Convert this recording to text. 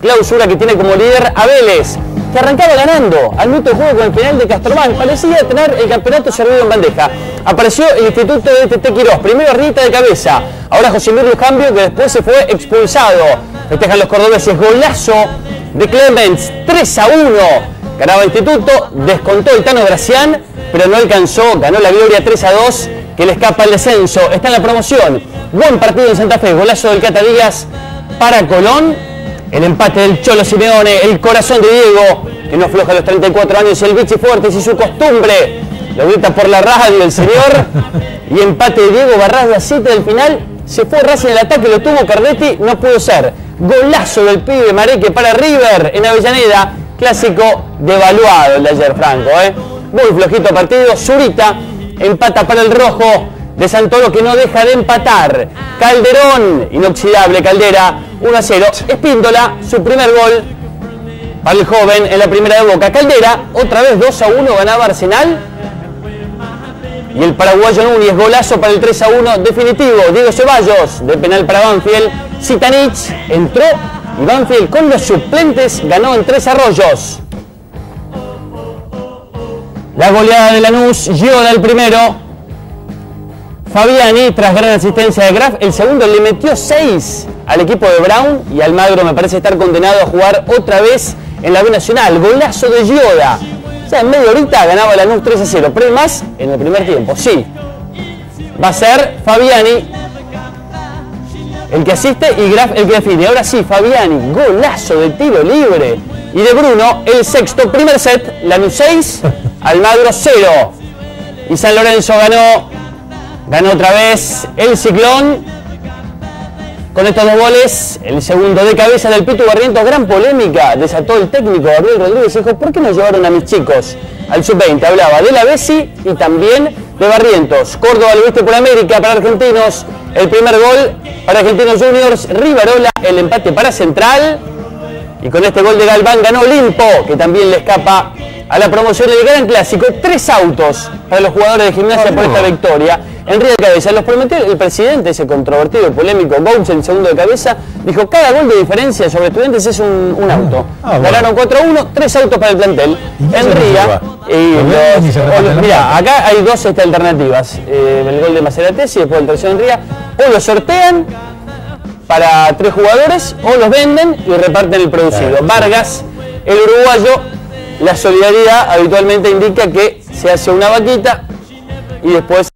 clausura que tiene como líder a Vélez, que arrancaba ganando al minuto de juego con el final de Castromán. Parecía tener el campeonato servido en bandeja. Apareció el Instituto de TT Quirós, primero Rita de cabeza, ahora José Luis Cambio, que después se fue expulsado. Festejan los cordobeses, golazo de Clemens, 3 a 1. Ganaba Instituto, descontó el Tano Gracián, pero no alcanzó, ganó la Gloria 3 a 2, que le escapa el descenso. Está en la promoción. Buen partido en Santa Fe, golazo del Cata para Colón. El empate del Cholo Simeone, el corazón de Diego, que no afloja a los 34 años, el bichi fuerte y su costumbre. Lo grita por la radio el señor. Y empate de Diego Barras de 7 del final. Se fue Racing el ataque, lo tuvo Cardetti, no pudo ser. Golazo del pibe Mareque para River en Avellaneda. Clásico devaluado el de ayer, Franco. ¿eh? Muy flojito partido. Zurita empata para el rojo de Santoro que no deja de empatar. Calderón, inoxidable Caldera, 1 a 0. Espíndola, su primer gol para el joven en la primera de Boca. Caldera, otra vez 2 a 1 ganaba Arsenal. Y el paraguayo Núñez, golazo para el 3 a 1 definitivo. Diego Ceballos, de penal para Banfield. Sitanich entró y Banfield con los suplentes ganó en tres arroyos. La goleada de Lanús, Giola el primero. Fabiani, tras gran asistencia de Graf, el segundo le metió 6 al equipo de Brown y Almagro me parece estar condenado a jugar otra vez en la B Nacional. Golazo de Gioda. O sea, en media horita ganaba Lanús 3 a 0, pero más en el primer tiempo, sí. Va a ser Fabiani el que asiste y Graf el que define. Ahora sí, Fabiani, golazo de tiro libre. Y de Bruno, el sexto, primer set, Lanús 6, Almagro 0. Y San Lorenzo ganó, ganó otra vez el ciclón. Con estos dos goles, el segundo de cabeza del Pitu Barrientos, gran polémica, desató el técnico Gabriel Rodríguez dijo, ¿por qué no llevaron a mis chicos al sub-20? Hablaba de la Bessi y también de Barrientos. Córdoba lo viste por América para argentinos, el primer gol para Argentinos Juniors, Rivarola, el empate para Central. Y con este gol de Galván ganó Limpo, que también le escapa a la promoción del Gran Clásico. Tres autos para los jugadores de gimnasia por esta victoria. En Río de Cabeza, los prometió el presidente, ese controvertido y polémico Gouch, el segundo de cabeza, dijo cada gol de diferencia sobre estudiantes es un, un auto. Ah, bueno. Ganaron 4-1, tres autos para el plantel. ¿Y qué En se Ría, reserva? y los- acá hay dos este, alternativas. Eh, el gol de Macerates y después el tercero en Ría. O lo sortean para tres jugadores o los venden y reparten el producido. Claro. Vargas, el uruguayo, la solidaridad habitualmente indica que se hace una vaquita y después